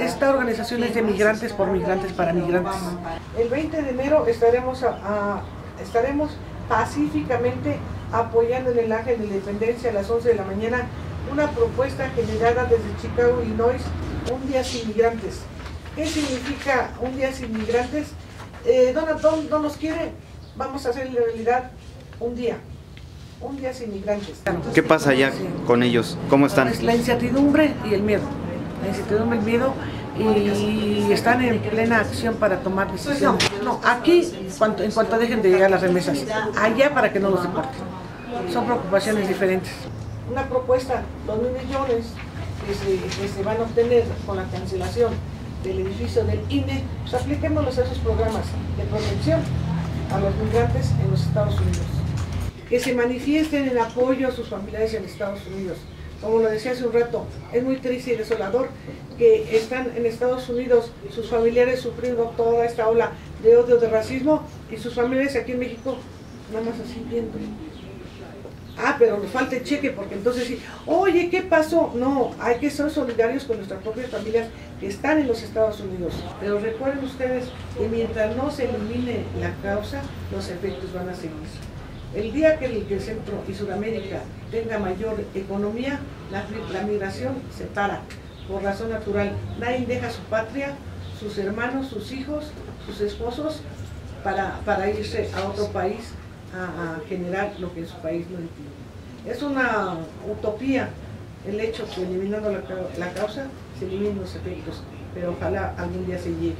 Esta organización es de migrantes por migrantes para migrantes. El 20 de enero estaremos, a, a, estaremos pacíficamente apoyando en el Ángel de la Independencia a las 11 de la mañana una propuesta generada desde Chicago, Illinois, un día sin migrantes. ¿Qué significa un día sin migrantes? Eh, Donald Trump no nos quiere, vamos a hacer realidad un día, un día sin migrantes. ¿Qué pasa allá con ellos? ¿Cómo están? Es la incertidumbre y el miedo. La incertidumbre, el miedo y están en plena acción para tomar decisiones. No, aquí cuanto, en cuanto dejen de llegar las remesas, allá para que no los deporten. Son preocupaciones diferentes. Una propuesta, dos mil millones que se, que se van a obtener con la cancelación del edificio del INE, pues apliquémoslos a esos programas de protección a los migrantes en los Estados Unidos. Que se manifiesten en apoyo a sus familiares en Estados Unidos. Como lo decía hace un rato, es muy triste y desolador que están en Estados Unidos sus familiares sufriendo toda esta ola de odio, de racismo, y sus familiares aquí en México nada más así viendo. Ah, pero nos falta el cheque porque entonces sí, oye, ¿qué pasó? No, hay que ser solidarios con nuestras propias familias que están en los Estados Unidos. Pero recuerden ustedes que mientras no se elimine la causa, los efectos van a seguir. El día que el, Centro y Sudamérica tenga mayor economía, la, migración se para por razón natural. Nadie deja su patria, sus hermanos, sus hijos, sus esposos, para, irse a otro país a, generar lo que su país no entiende. Es una utopía el hecho que eliminando la, la causa se eliminen los efectos, pero ojalá algún día se llegue.